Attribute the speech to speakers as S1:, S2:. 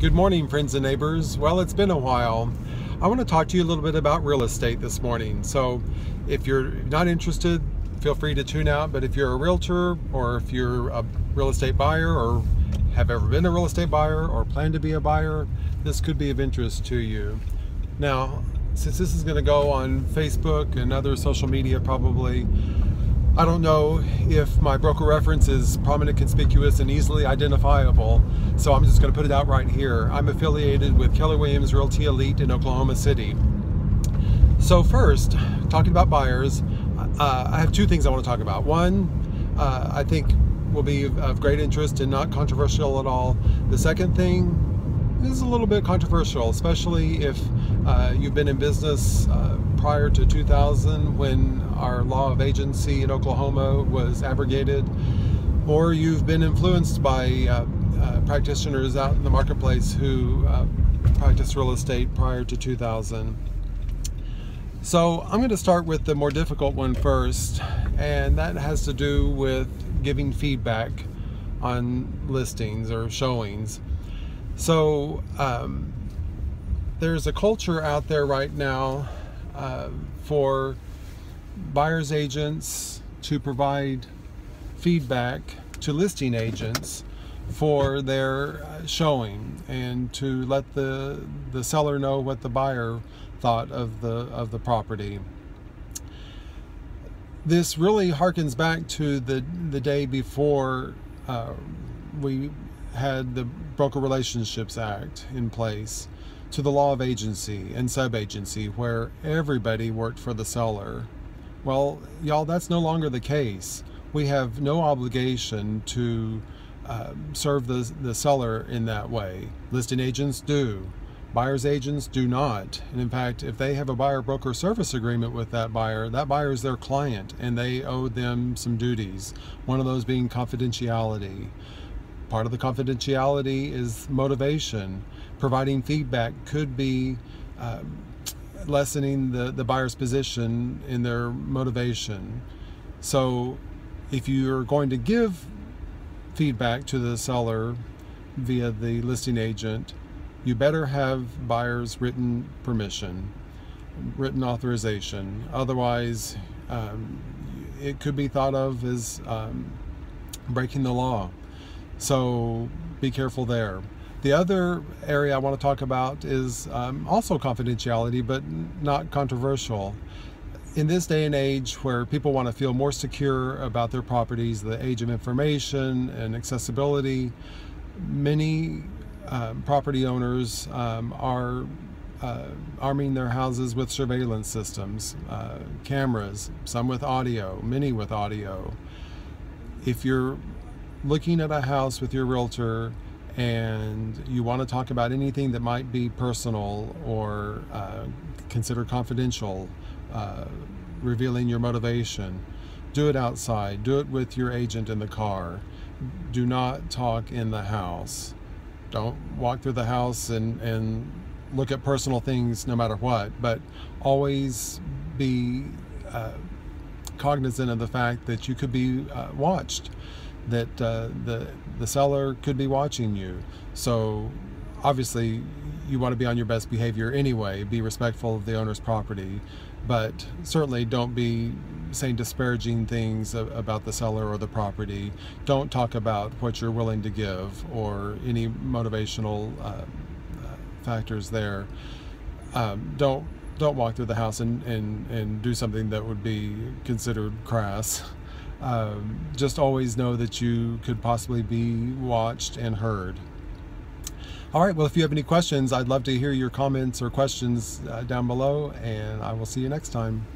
S1: Good morning, friends and neighbors. Well, it's been a while. I want to talk to you a little bit about real estate this morning. So, if you're not interested, feel free to tune out. But if you're a realtor or if you're a real estate buyer or have ever been a real estate buyer or plan to be a buyer, this could be of interest to you. Now, since this is going to go on Facebook and other social media, probably, I don't know if my broker reference is prominent, conspicuous, and easily identifiable, so I'm just going to put it out right here. I'm affiliated with Keller Williams Realty Elite in Oklahoma City. So first, talking about buyers, uh, I have two things I want to talk about. One, uh, I think will be of great interest and not controversial at all. The second thing is a little bit controversial, especially if uh, you've been in business uh, prior to 2000 when our law of agency in Oklahoma was abrogated, or you've been influenced by uh, uh practitioners out in the marketplace who uh, practice real estate prior to 2000. So I'm going to start with the more difficult one first, and that has to do with giving feedback on listings or showings. So um, there's a culture out there right now uh, for buyer's agents to provide feedback to listing agents for their uh, showing and to let the the seller know what the buyer thought of the of the property. This really harkens back to the the day before uh, we had the Broker Relationships Act in place to the law of agency and subagency where everybody worked for the seller. Well, y'all, that's no longer the case. We have no obligation to uh, serve the, the seller in that way. Listing agents do. Buyer's agents do not. And in fact, if they have a buyer broker service agreement with that buyer, that buyer is their client and they owe them some duties. One of those being confidentiality. Part of the confidentiality is motivation. Providing feedback could be um, lessening the, the buyer's position in their motivation. So if you're going to give feedback to the seller via the listing agent, you better have buyer's written permission, written authorization. Otherwise, um, it could be thought of as um, breaking the law. So be careful there. The other area I want to talk about is um, also confidentiality, but not controversial. In this day and age where people want to feel more secure about their properties, the age of information and accessibility, many um, property owners um, are uh, arming their houses with surveillance systems, uh, cameras, some with audio, many with audio. If you're looking at a house with your realtor and you want to talk about anything that might be personal or uh, considered confidential, uh, revealing your motivation, do it outside. Do it with your agent in the car. Do not talk in the house. Don't walk through the house and, and look at personal things no matter what, but always be uh, cognizant of the fact that you could be uh, watched that uh, the the seller could be watching you. So obviously you want to be on your best behavior anyway, be respectful of the owner's property, but certainly don't be saying disparaging things about the seller or the property. Don't talk about what you're willing to give or any motivational uh, uh factors there. Um, don't don't walk through the house and, and, and do something that would be considered crass. Um, just always know that you could possibly be watched and heard. All right, well, if you have any questions, I'd love to hear your comments or questions uh, down below, and I will see you next time.